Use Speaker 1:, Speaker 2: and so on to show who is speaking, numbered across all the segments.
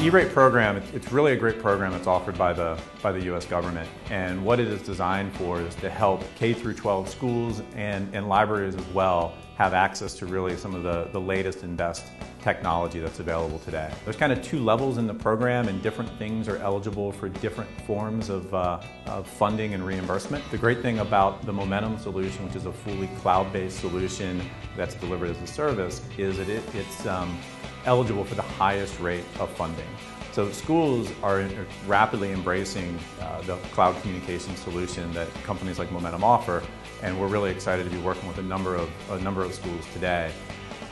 Speaker 1: E-Rate program, it's really a great program that's offered by the, by the U.S. government. And what it is designed for is to help K through 12 schools and, and libraries as well have access to really some of the, the latest and best technology that's available today. There's kind of two levels in the program and different things are eligible for different forms of, uh, of funding and reimbursement. The great thing about the Momentum solution, which is a fully cloud-based solution that's delivered as a service, is that it, it's um, eligible for the highest rate of funding. So schools are rapidly embracing uh, the cloud communication solution that companies like Momentum offer, and we're really excited to be working with a number of, a number of schools today.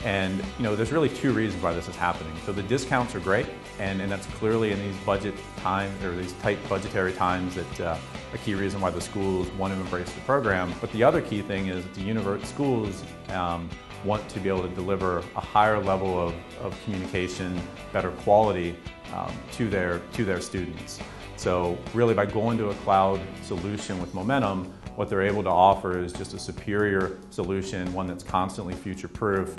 Speaker 1: And you know, there's really two reasons why this is happening. So the discounts are great, and, and that's clearly in these budget times, or these tight budgetary times, that uh, a key reason why the schools want to embrace the program. But the other key thing is the university schools um, want to be able to deliver a higher level of, of communication, better quality um, to, their, to their students. So really by going to a cloud solution with Momentum, what they're able to offer is just a superior solution, one that's constantly future-proof,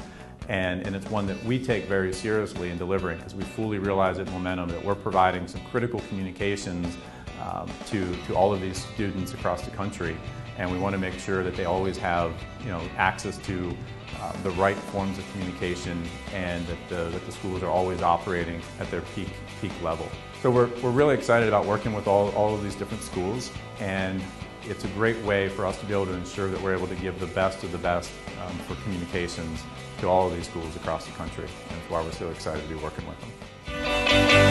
Speaker 1: and, and it's one that we take very seriously in delivering because we fully realize at Momentum that we're providing some critical communications um, to, to all of these students across the country and we want to make sure that they always have you know, access to uh, the right forms of communication and that the, that the schools are always operating at their peak, peak level. So we're, we're really excited about working with all, all of these different schools and it's a great way for us to be able to ensure that we're able to give the best of the best um, for communications to all of these schools across the country. And that's why we're so excited to be working with them.